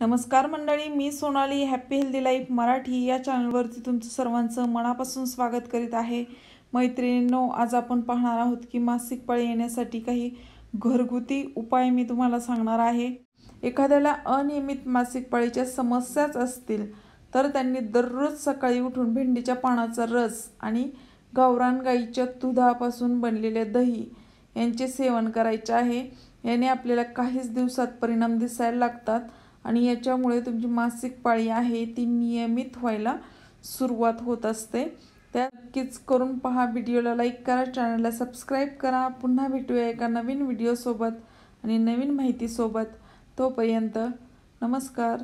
नमस्कार मंडळी मी Sonali happy healthy life Marathi या चॅनलवरती तुमचं सर्वांचं मनापासून स्वागत करीत आहे. मैत्रिणींनो आज आपण पाहणार आहोत की मासिक पाळी येण्यासाठी काही घरगुती उपाय मी तुम्हाला सांगणार आहे. एखाद्याला अनियमित मासिक पाळीच्या समस्याच असतील तर त्यांनी दररोज सकाळी उठून भेंडीच्या पानाचा रस आणि गावरान गाईच्या दुधापासून बनलेले दही यांचे सेवन करायचे आहे. याने आपल्याला काहीच दिवसात परिणाम दिसायला लागतात. आणि याच्यामुळे तुमची मासिक पाळी आहे ती नियमित व्हायला सुरुवात होत असते. त्या नक्कीच करून पहा व्हिडिओला लाईक करा चॅनलला सबस्क्राईब करा. पुन्हा भेटूया एका नवीन व्हिडिओसोबत आणि नवीन माहितीसोबत. तोपर्यंत नमस्कार.